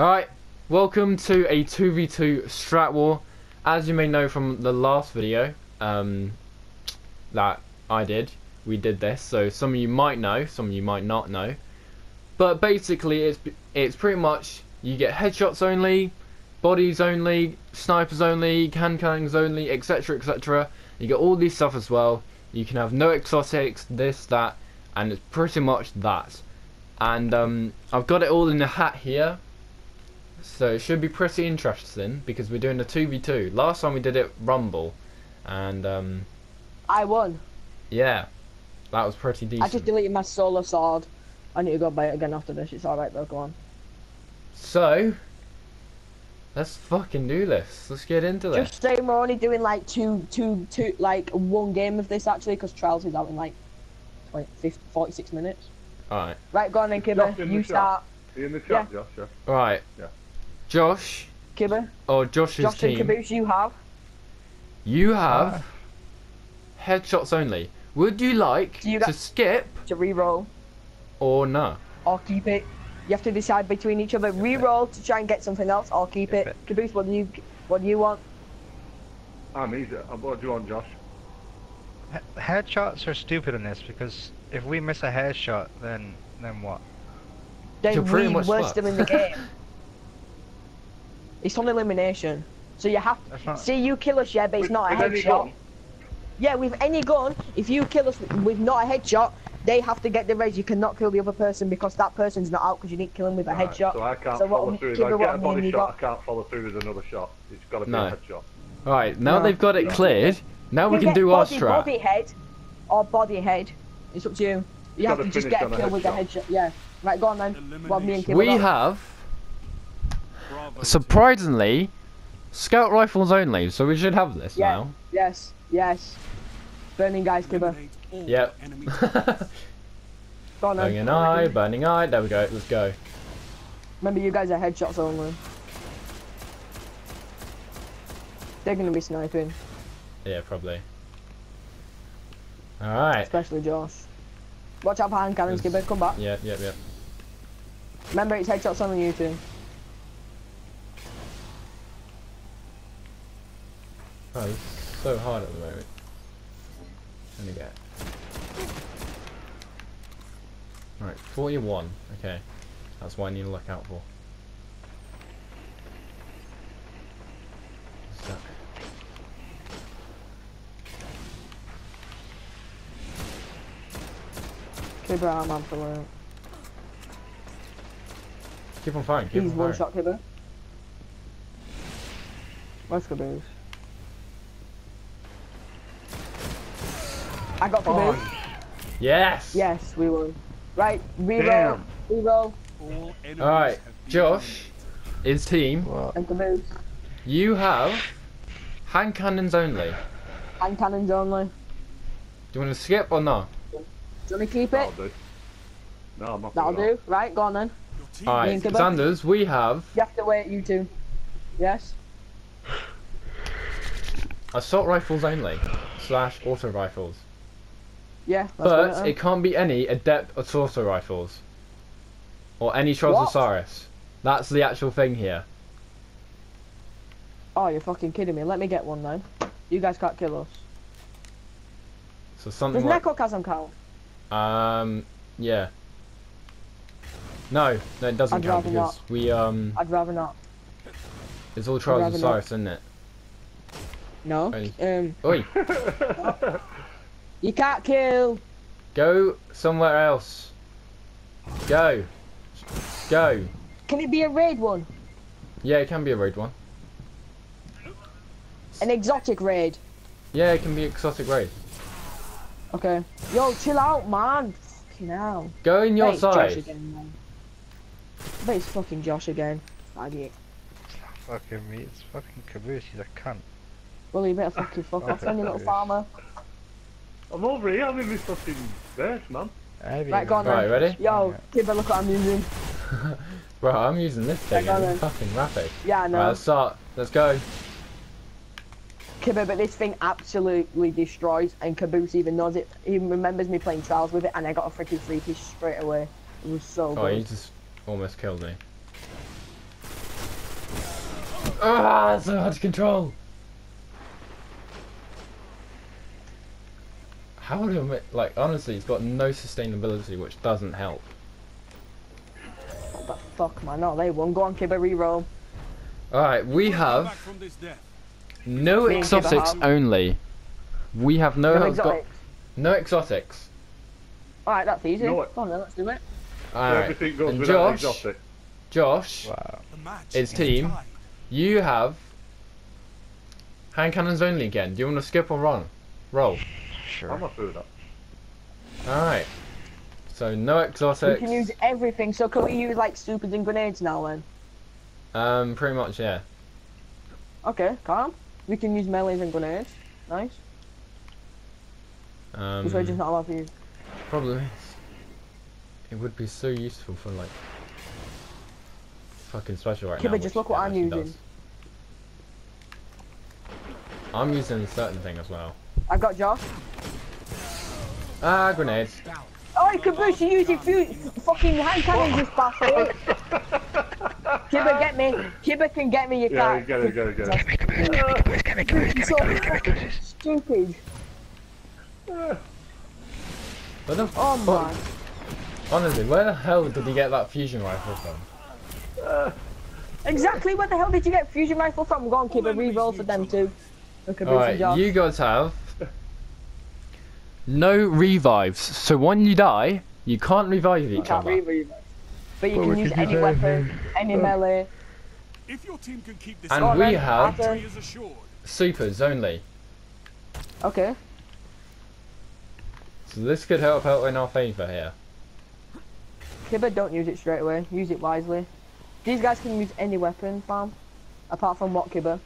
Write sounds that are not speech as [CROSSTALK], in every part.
Alright, welcome to a 2v2 strat war. As you may know from the last video um, that I did, we did this, so some of you might know, some of you might not know. But basically, it's it's pretty much you get headshots only, bodies only, snipers only, cannons only, etc. etc. You get all these stuff as well. You can have no exotics, this, that, and it's pretty much that. And um, I've got it all in a hat here. So it should be pretty interesting because we're doing a 2v2. Last time we did it Rumble. And um, I won. yeah, that was pretty decent. I just deleted my solar sword. I need to go buy it again after this. It's alright though, go on. So, let's fucking do this. Let's get into this. Just saying we're only doing like two, two, two, like one game of this actually because Trials is out in like 20, 50, 46 minutes. Alright. Right, go on then, Josh Kibber. in the You start. Are you in the chat, Josh? Yeah. Right. Yeah. Josh, Kibber. or Josh's Josh and team, Caboose, you have. you have headshots only. Would you like you to skip To re-roll or no? or keep it. You have to decide between each other. Re-roll to try and get something else or keep it. Caboose, what do you, what do you want? I'm easy. Uh, What do you want, Josh? Headshots are stupid in this because if we miss a headshot, then then what? Then You're pretty we much worst them in the game. [LAUGHS] it's on elimination. So you have to not. see you kill us, yeah, but it's With- not a headshot. Yeah, with any gun, if you kill us with, with not a headshot, they have to get the res. You cannot kill the other person because that person's not out because you didn't kill him with a Right, headshot. So I can't So follow I'm- through. If I get what a I mean, body shot, got- I can't follow through with another shot. It's got to be No. a headshot. Alright, now No. they've got it cleared. Now we You can get do our body, strat. Body head or body head. It's up to you. You have Gotta just get a on a with a headshot. headshot. Yeah. Right, go on then. Well, me and Kim We are on. have surprisingly scout rifles only, so we should have this Yeah. now. Yes, yes. Burning guys, Kibber. Yep. Go on then. burning um, eye, burning eye. There we go. Let's go. Remember, you guys are headshots only. They're gonna be sniping, Yeah, probably. All right. especially Josh. Watch out for hand cannons, Yes. Kibber. Come back. Yep, yep, yep. Remember, it's headshots only you two. Oh, this is so hard at the moment. Let me get. Right, 41. Okay. That's what I need to look out for. That? Kibber, I'm absolute. Keep on firing, keep He's on one firing. shot, Kibber. Where's Caboose? I got the Caboose. Yes! Yes, we won. Right, reroll, Damn. reroll, Alright, Josh, his team, Well, and Caboose. you have hand cannons only. Hand cannons only. Do you want to skip or not? Do you want to keep That'll it? do. No, I'm not. That'll do. Right, go on then. Alright, Think about- Xanders, we have You have to wait, you two. Yes? assault rifles only, slash auto rifles. Yeah, let's But it can't be any adept assault rifles. Or any Trozosaurus. That's the actual thing here. Oh, you're fucking kidding me. Let me get one then. You guys can't kill us. So something Does like Necrochasm count? um yeah. No, no it doesn't I'd count rather because we um I'd rather not. it's all rather not. Trozosaurus, isn't it? No. Only- Um, Oi, [LAUGHS] [LAUGHS] you can't kill. go somewhere else. Go. Go. Can it be a raid one? Yeah, it can be a raid one. An exotic raid? Yeah, it can be exotic raid. Okay. Yo, chill out, man. Fucking hell. Go in your Bet it's Josh again, man. I it's fucking Josh again. Faggot. fucking me, it's fucking Caboose, he's a cunt. Well, you better fucking fuck off then, you little farmer. I'm over here. I'm in this fucking base, man. Right, go on then. Right, ready? Yo, give a look what I'm using. Bro, I'm using this thing. go and it's fucking rapid. Yeah, I Right, know. let's start. Let's go. Kibber, but this thing absolutely destroys, and Caboose even knows it. He remembers me playing trials with it, and I got a freaking free kiss straight away. It was so Oh, good. Oh, you just almost killed me. Ah, it's so hard to control. How do I, like, honestly, it's got no sustainability, which doesn't help. What the fuck, man? No, they won. Go on, Kibba, reroll. Alright, we have from this death. no Me exotics only. We have no, No got, exotics. no exotics. Alright, that's easy. No, what? Go on then, let's do it. Alright, Everything and Josh, exotic. Josh, Wow. The match It's is team. you have hand cannons only again. Do you want to skip or run? Roll. Sure. I'm not through that. Alright. So no exotics. We can use everything, so can we use like supers and grenades now then? Um, pretty much, yeah. Okay, calm. We can use melees and grenades. Nice. Um, This way just not allowed to use. Problem is, it would be so useful for like fucking special right Yeah, now. but just look what I'm using. does. I'm using a certain thing as well. I've got Josh. Ah, grenades. Oh, Caboose, you using few fucking hand cannons, you bastard. Kibba, get me. Kibba can get me, you Yeah, can't. get it, get it, get it. You're so fucking stupid. Where the Oh fuck? man. Honestly, where the hell did he get that fusion rifle from? Exactly, where the hell did you get fusion rifle from? Go on, Kibba, re-roll for them too. For Alright, you guys have no revives. So when you die, you can't revive each can't other. re-revive. But you Well, can use could any use weapon, any melee. If your team can keep this And up, we then, have after- victory is assured. supers only. Okay. So this could help out in our favour here. Kibba, don't use it straight away. Use it wisely. These guys can use any weapon, fam. Apart from what, Kibba?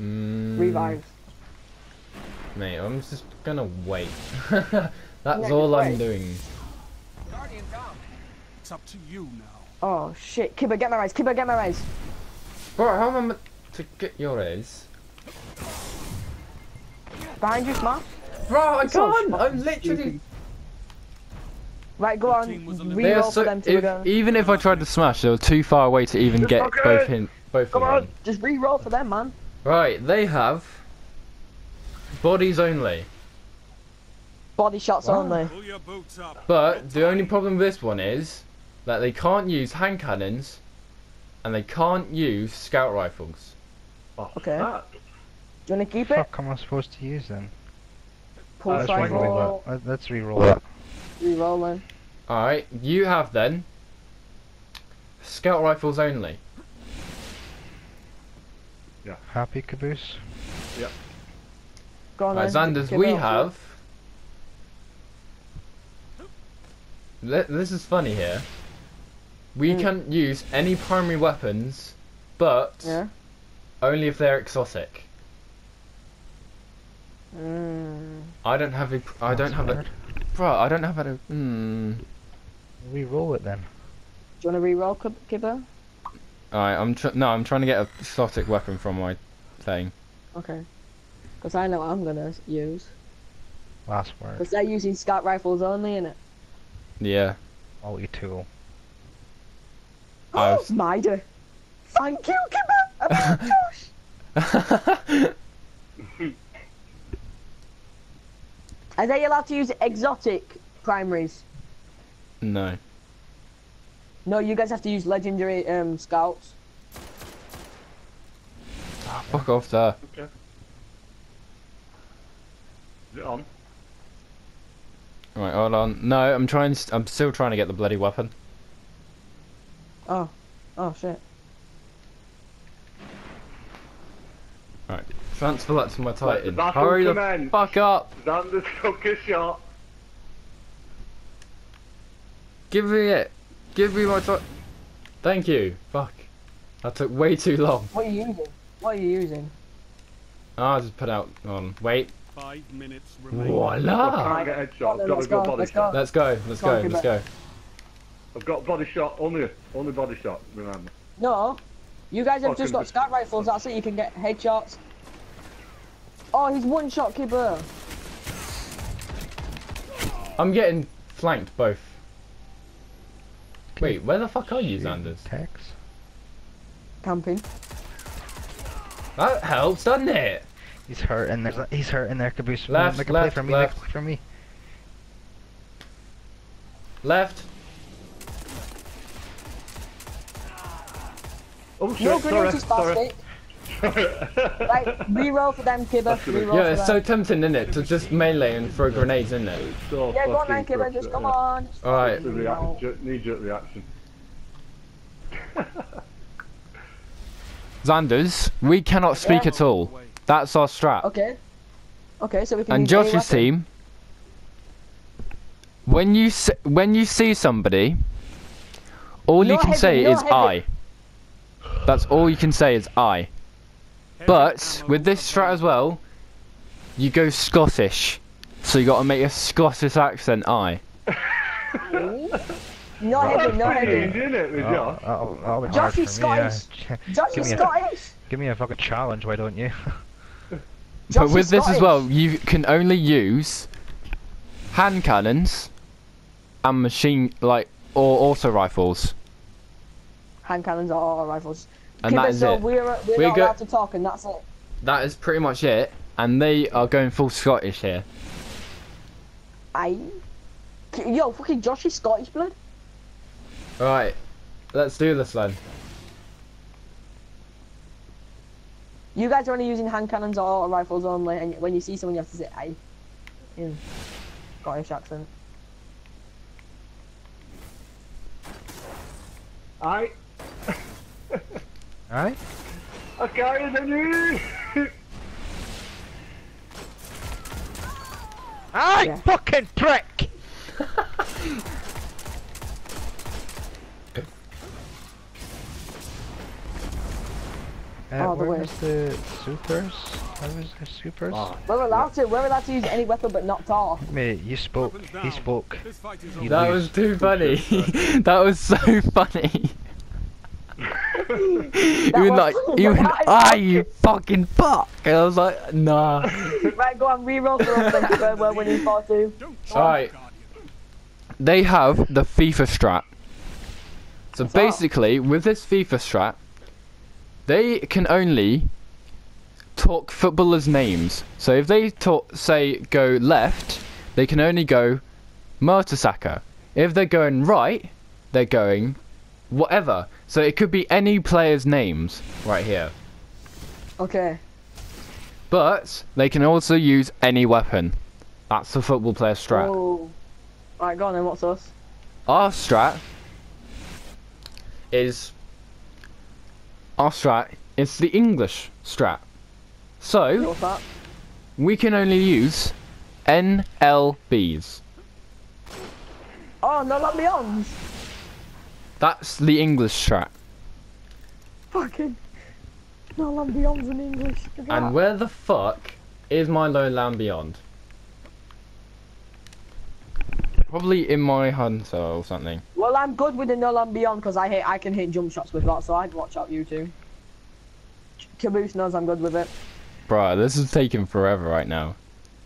Mm, Revives. Mate, I'm just gonna wait. [LAUGHS] That's Yeah, all I'm wait. doing. It's up to you now. Oh shit. Kibba, get my rise. Kibba, get my rise. Bro, how am I meant to get your ace? Behind you, Smash. Bro, I So can't! I'm literally. Right, go on. team was They eliminated. are Reroll so, for them two if, again. even if I tried to smash, they were too far away to even get both in both Come on. them. Just re-roll for them, man. Right, they have bodies only. Body shots Wow. only. Pull your boots up. But the only problem with this one is that they can't use hand cannons and they can't use scout rifles. Oh, Okay. that- Do you want to keep it? fuck am I supposed to use then? Pulse Let's Let's re-roll rifle. re-roll that. Let- Let's re-roll that. Re-rolling. Alright, you have then scout rifles only. Yeah. Happy caboose? Go on Right, then. We have. Th- This is funny here. We Mm. can use any primary weapons, but Yeah. only if they're exotic. Mm. I don't have a. I don't That's have a. weird. Bro, I don't have a. Hmm. Re-roll it then. Do you want to re-roll, Kib- Kibba? Alright, I'm tr- no, I'm trying to get a exotic weapon from my thing. Okay. Because I know what I'm gonna use. Last word. Because they're using scout rifles only, innit? Yeah. Multi-tool. I Oh, was- Mida. Thank you, Kibba. About [LAUGHS] Josh. [LAUGHS] Are they allowed to use exotic primaries? no. No, you guys have to use legendary um, scouts. Fuck off there. Okay. Is it on? Right, hold on. No, I'm trying. I'm still trying to get the bloody weapon. Oh. Oh, shit. Alright. Transfer that to my Titan. battle Hurry the commence. fuck up! Xander's took a shot. Give me it. Give me my Titan. Thank you. Fuck. That took way too long. What are you using? What are you using? Ah, I'll just put out on. Wait. Five minutes remaining. Voila! Can't get headshot. I've got let's to go go, body let's shot. go. Let's go. Let's go. Let's go. I've got body shot. Only, only body shot. Remember. No. You guys have Fucking just got scout rifles, that's it, you can get headshots. Oh, he's one shot Kibba. I'm getting flanked both. Wait, where the fuck are you, Xanders? Tex? camping. That helps, doesn't it? He's hurt in there. He's hurt in there. Caboose. Left, Make a play for me. left. Make a play for me. Left. Oh No shit, sorry, grenades, you sorry. bastard. [LAUGHS] Right, reroll for them, Kibber. Reroll Yeah, it's so tempting, isn't it, to just melee and throw grenades in it. So Yeah, go on then, fucking Kibber. Just come frustrating. on. Alright. The reaction, knee-jerk reaction. Xanders, we cannot speak Yeah. at all. That's our strat. Okay. Okay, so we can And Josh's team, when you s- when you see somebody, all you can heavy, say no is heavy. I. That's all you can say is I. But with this strat as well, you go Scottish, so you got to make a Scottish accent I. [LAUGHS] No heavy, no Pretty heavy. easy, isn't it, with Oh, Josh? that'll, that'll Josh hard is for me. Yeah. Josh is Scottish. Give me a fucking challenge, why don't you? [LAUGHS] but with this as well, you can only use hand cannons and machine like or auto rifles, Hand cannons or auto rifles. and that is so it. we're, we're, We're not allowed to talk and that's it. That is pretty much it. And they are going full Scottish here. I. Yo, fucking Josh is Scottish blood. Right, let's do this then. You guys are only using hand cannons or auto rifles only, and when you see someone, you have to say "I" in Scottish accent. I, Alright? I can't hear you! I Yeah. fucking prick! [LAUGHS] Uh, Oh, the where worst. was the supers? Where was the supers? Oh, We're allowed to. We're allowed to use any weapon, but not Thor. Mate, you spoke. Weapons He spoke. This You. That lose. was too funny. [LAUGHS] [LAUGHS] that was so funny. [LAUGHS] even was- like, even that I, you fucking fuck. And I was like, nah. Right, go on, reroll for us then, Kibber. We're winning 4 2. Alright. They have the FIFA strat. So What's that? basically, with this FIFA strat, they can only talk footballers' names. So if they talk, say, go left, they can only go Mertesacker. If they're going right, they're going whatever. So it could be any player's names right here. Okay. But they can also use any weapon. That's the football player strat. Oh. Right, go on then, what's us? Our strat is our strat is the English strat. So we can only use NLBs. Oh, no, not beyond. That's the English strat. Fucking. No, land beyonds in English. And where the fuck is my no land beyond? Probably in my hunter or something. Well, I'm good with the no land beyond because I hit, I can hit jump shots with that, so I'd watch out you two. Caboose knows I'm good with it. Bruh, this is taking forever right now.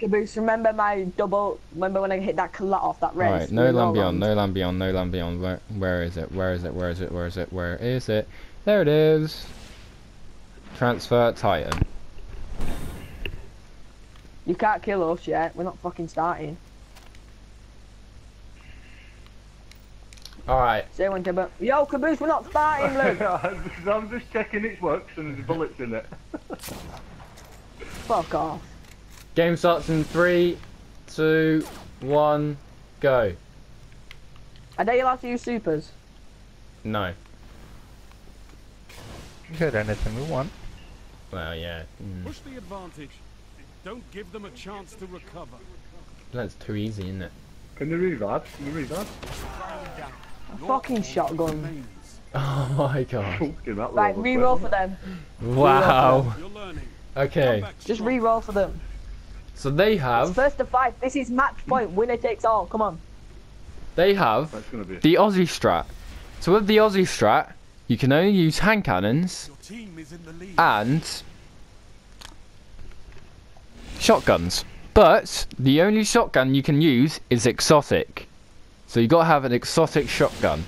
Caboose, remember my double? Remember when I hit that collat off that race? Alright, no beyond, no land beyond, no land beyond. Where, where is it? Where is it? Where is it? Where is it? Where is it? There it is. Transfer Titan. You can't kill us yet. We're not fucking starting. Alright, Say when Caboose. Yo, Caboose, we're not starting, Luke. [LAUGHS] I'm just checking it works and there's bullets in it. Fuck off. game starts in three, two, one, go. Are they allowed to use supers? No. You said anything we want. Well, yeah. Mm. Push the advantage. Don't give them a chance to recover. That's too easy, isn't it? Can you revive? Can you revive? A fucking shotgun. [LAUGHS] Oh my god. Fucking that Right, was re-roll for them. Wow. You're learning. Okay, Just strong. re-roll for them. so they It's have, first to five. This is match point. Winner takes all. Come on. they have That's gonna be. the Aussie strat. So with the Aussie strat, you can only use hand cannons Your team is in the lead. and shotguns. But the only shotgun you can use is exotic. So you gotta have an exotic shotgun.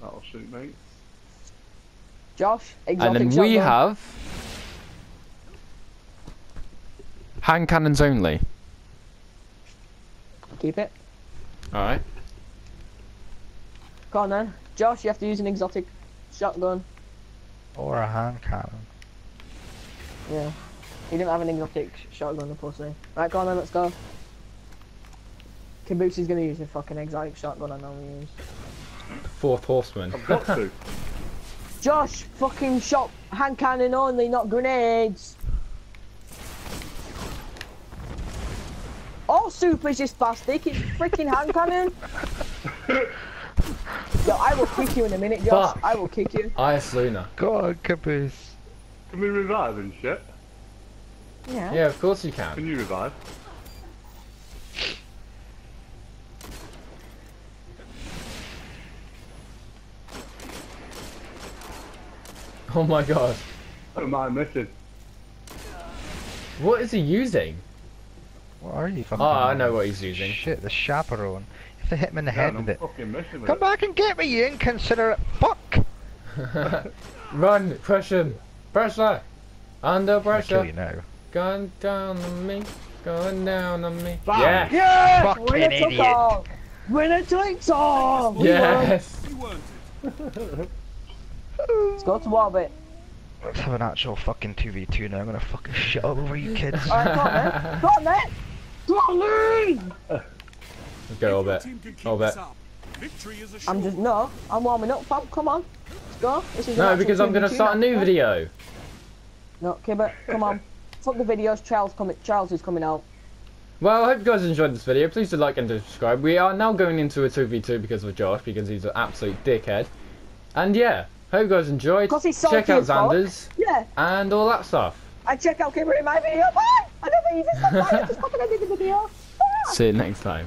That'll shoot, mate. Josh, exotic and exotic then we have hand cannons only. Keep it. All right. Come on then. Josh, you have to use an exotic shotgun. Or a hand cannon. Yeah. He didn't have an exotic shotgun, the pussy. Right, go on then, let's go. Caboose's gonna use a fucking exotic shotgun I know he use. Fourth horseman. I've got to. [LAUGHS] Josh, fucking shot hand cannon only, not grenades. Oh, super's just plastic, It's freaking hand cannon. [LAUGHS] Yo, I will kick you in a minute, Josh. Fuck. I will kick you. Ice Luna. Go on, Caboose. Can we revive and shit? Yeah. Yeah, of course you Can can. you revive? Oh my god. I don't mind missing. What is he using? What are you fucking Oh, I know what he's using. Shit, the chaperone. You have to hit him in the Yeah, head I'm with it. with Come it. back and get me, you inconsiderate fuck! [LAUGHS] Run, pressure, pressure, under I'll kill pressure, you now. going down on me, going down on me. Bam. Yeah. Yeah! Fucking Winner idiot. all. Winner takes all. We. Yes. [LAUGHS] [LAUGHS] You earned it. Let's go to Warbit. Let's have an actual fucking 2v2 now. I'm gonna fucking shit all over you kids. Alright, come on, man. Come on, man. Come on, man. Let's go a If your bit. team can keep All this bet. up, victory is assured. I'm just no. I'm warming up, fam. Come on. Let's go. This is No, because I'm gonna 2v2 start a new video. No, Kibbet, come on. Fuck the videos. Trials coming. Trials is coming out. Well, I hope you guys enjoyed this video. Please do like and subscribe. We are now going into a 2v2 because of Josh, because he's an absolute dickhead. And yeah, hope you guys enjoyed. Check out. Xander's Yeah. and all that stuff. And check out Kibbet in my video. Bye. I said bye. I just fucking ended the video. See you next time.